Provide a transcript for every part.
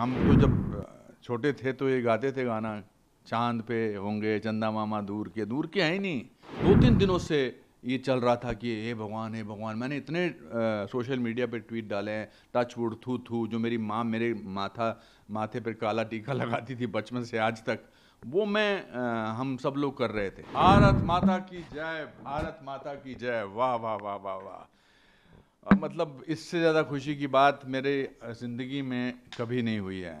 हम तो जब छोटे थे तो ये गाते थे गाना चाँद पे होंगे चंदा मामा दूर के दूर के हैं नहीं। दो तीन दिनों से ये चल रहा था कि हे भगवान हे भगवान मैंने इतने आ, सोशल मीडिया पे ट्वीट डाले हैं टच वुड थू थू जो मेरी माँ मेरे माथा माथे पर काला टीका लगाती थी बचपन से आज तक वो मैं आ, हम सब लोग कर रहे थे। भारत माता की जय भारत माता की जय वाह वाह वाह वाह वाह। मतलब इससे ज़्यादा खुशी की बात मेरे ज़िंदगी में कभी नहीं हुई है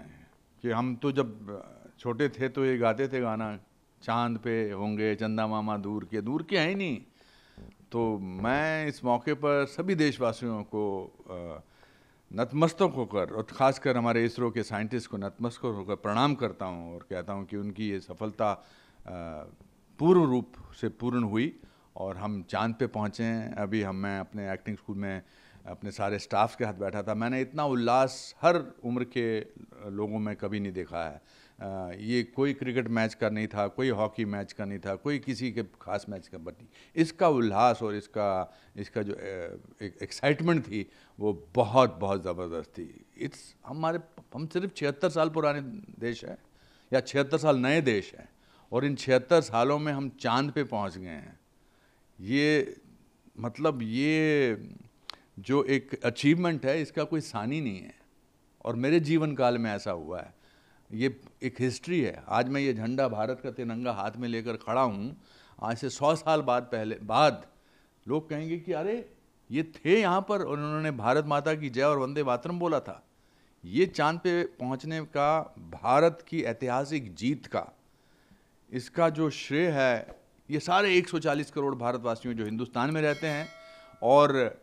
कि हम तो जब छोटे थे तो ये गाते थे गाना, चाँद पे होंगे, चंदा मामा दूर के दूर के हैं ही नहीं। तो मैं इस मौके पर सभी देशवासियों को नतमस्तक होकर और ख़ासकर हमारे इसरो के साइंटिस्ट को नतमस्तक होकर प्रणाम करता हूँ और कहता हूँ कि उनकी ये सफलता पूर्ण रूप से पूर्ण हुई। और हम चाँद पे पहुँचे हैं। अभी हम, मैं अपने एक्टिंग स्कूल में अपने सारे स्टाफ के हाथ बैठा था। मैंने इतना उल्लास हर उम्र के लोगों में कभी नहीं देखा है। ये कोई क्रिकेट मैच का नहीं था, कोई हॉकी मैच का नहीं था, कोई किसी के खास मैच का बट इसका उल्लास और इसका इसका जो एक एक्साइटमेंट थी, वो बहुत बहुत ज़बरदस्त थी। इट्स हमारे, हम सिर्फ़ छिहत्तर साल पुराने देश हैं या छिहत्तर साल नए देश हैं और इन छिहत्तर सालों में हम चाँद पे पहुँच गए हैं। ये मतलब ये जो एक अचीवमेंट है, इसका कोई सानी नहीं है। और मेरे जीवन काल में ऐसा हुआ है। ये एक हिस्ट्री है। आज मैं ये झंडा भारत का तिरंगा हाथ में लेकर खड़ा हूँ। आज से सौ साल बाद पहले, बाद लोग कहेंगे कि, अरे, ये थे यहाँ पर और उन्होंने भारत माता की जय और वंदे मातरम बोला था। ये चाँद पे पहुँचने का, भारत की ऐतिहासिक जीत का, इसका जो श्रेय है ये सारे 140 करोड़ भारतवासियों जो हिंदुस्तान में रहते हैं और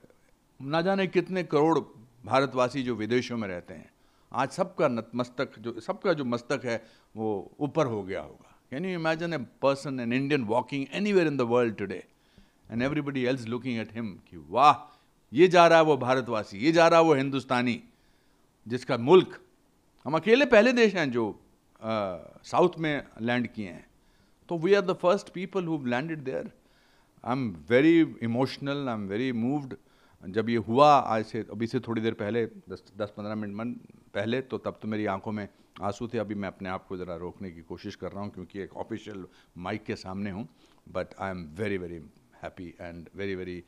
ना जाने कितने करोड़ भारतवासी जो विदेशों में रहते हैं। आज सबका नतमस्तक जो, सबका जो मस्तक है, वो ऊपर हो गया होगा। Can you imagine a person an Indian walking any in the world today and everybody else looking at him कि, वाह, ये जा रहा है वो भारतवासी, ये जा रहा है वो हिंदुस्तानी, जिसका मुल्क, हम अकेले पहले देश हैं जो साउथ में लैंड किए हैं। तो we are the first people who landed there I am very emotional I am very moved जब ये हुआ आज से अभी से थोड़ी देर पहले दस दस पंद्रह मिनट मन पहले तो तब तो मेरी आँखों में आँसू थे। अभी मैं अपने आप को ज़रा रोकने की कोशिश कर रहा हूँ क्योंकि एक ऑफिशियल माइक के सामने हूँ। But I am very very happy and very very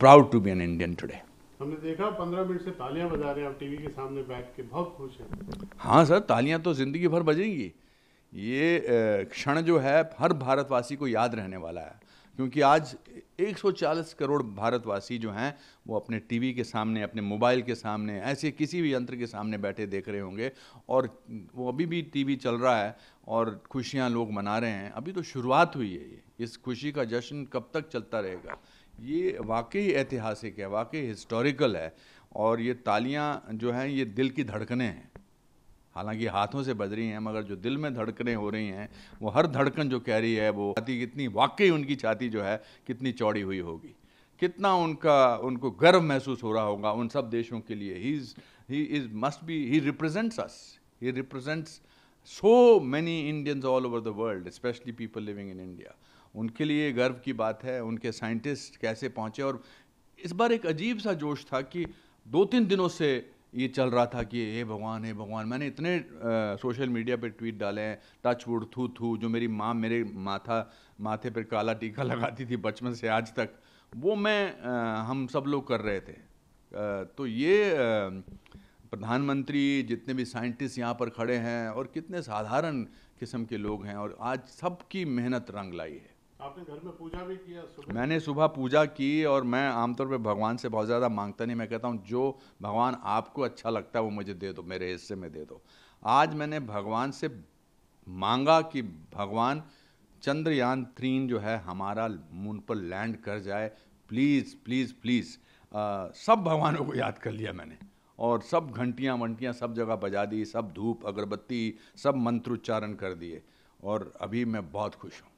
proud to be an Indian today हमने देखा पंद्रह मिनट से तालियाँ बजा रहे हैं। आप टीवी के सामने बैठ के बहुत खुश हैं। हाँ सर तालियाँ तो ज़िंदगी भर बजेंगी। ये क्षण जो है, हर भारतवासी को याद रहने वाला है। क्योंकि आज 140 करोड़ भारतवासी जो हैं, वो अपने टीवी के सामने, अपने मोबाइल के सामने, ऐसे किसी भी यंत्र के सामने बैठे देख रहे होंगे और वो अभी भी टीवी चल रहा है और खुशियाँ लोग मना रहे हैं। अभी तो शुरुआत हुई है ये। इस खुशी का जश्न कब तक चलता रहेगा? ये वाकई ऐतिहासिक है, वाकई हिस्टोरिकल है और ये तालियाँ जो हैं, ये दिल की धड़कनें हैं। हालाँकि हाथों से बज रही हैं, मगर जो दिल में धड़कनें हो रही हैं, वो हर धड़कन जो कह रही है, वो छाती कितनी वाकई उनकी छाती जो है, कितनी चौड़ी हुई होगी। कितना उनका, उनको गर्व महसूस हो रहा होगा उन सब देशों के लिए। He is he is must be he represents us he represents so many Indians all over the world specially people living in India उनके लिए गर्व की बात है, उनके साइंटिस्ट कैसे पहुँचे। और इस बार एक अजीब सा जोश था कि दो तीन दिनों से ये चल रहा था कि हे भगवान हे भगवान। मैंने इतने आ, सोशल मीडिया पे ट्वीट डाले हैं टच वुड थू थू जो मेरी माँ मेरे माथा माथे पर काला टीका लगाती थी बचपन से आज तक वो मैं आ, हम सब लोग कर रहे थे। आ, तो ये प्रधानमंत्री जितने भी साइंटिस्ट यहाँ पर खड़े हैं और कितने साधारण किस्म के लोग हैं और आज सबकी मेहनत रंग लाई है। आपने घर में पूजा भी किया सुबह? मैंने सुबह पूजा की और मैं आमतौर पे भगवान से बहुत ज़्यादा माँगता नहीं। मैं कहता हूँ, जो भगवान आपको अच्छा लगता है, वो मुझे दे दो, मेरे हिस्से में दे दो। आज मैंने भगवान से मांगा कि भगवान, चंद्रयान तीन जो है, हमारा मून पर लैंड कर जाए। प्लीज़ प्लीज़ प्लीज़ सब भगवानों को याद कर लिया मैंने। और सब घंटियाँ वंटियाँ, सब जगह बजा दी, सब धूप, अगरबत्ती, सब मंत्र उच्चारण कर दिए। और अभी मैं बहुत खुश हूँ।